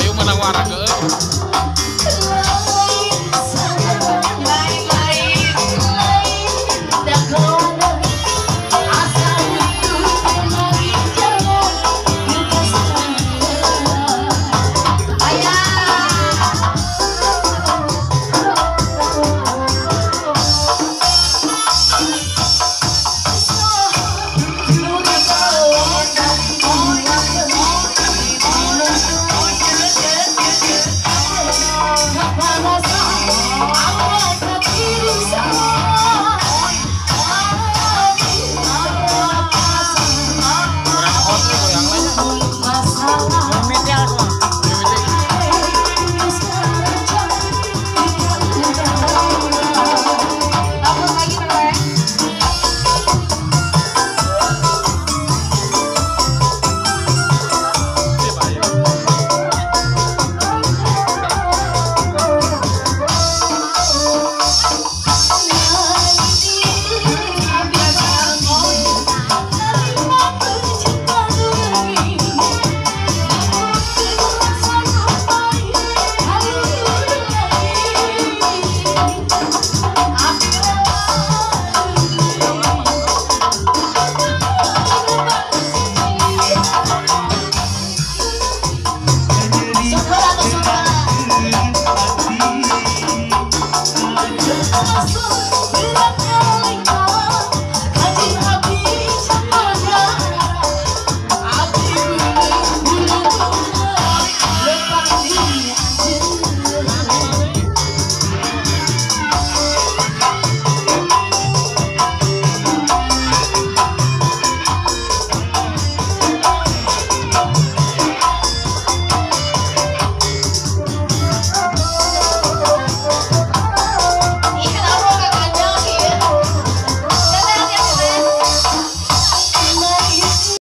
Saiu na guarda.